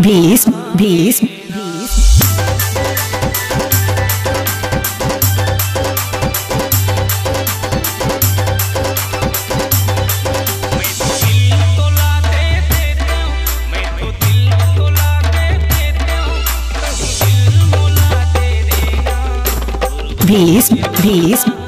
Bhishma Bhishma Bhishma Bhishma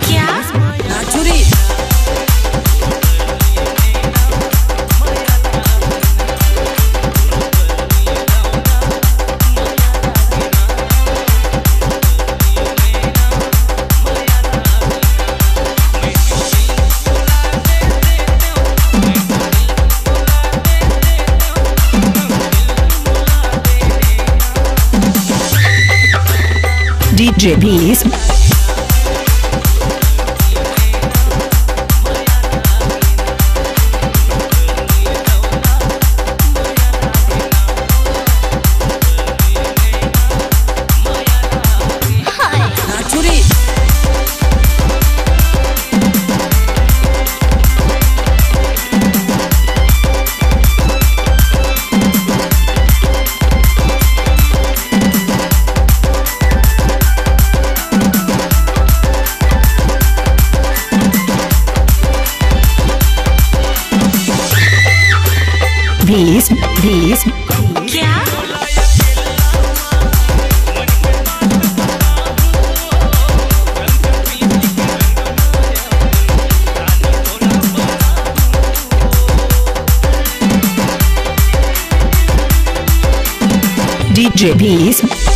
DJ Bhishma Bhishma Bhishma क्या DJ Bhishma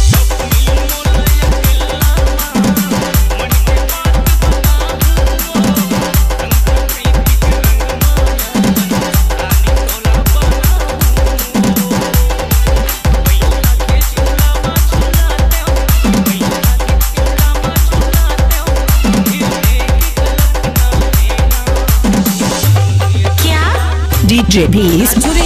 DJBs.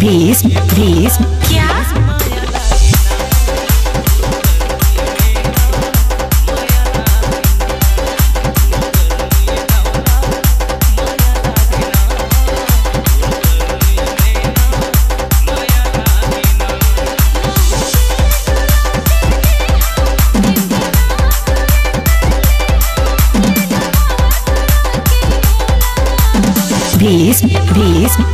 Bhishma Bhishma क्या? भीष्म भीष्म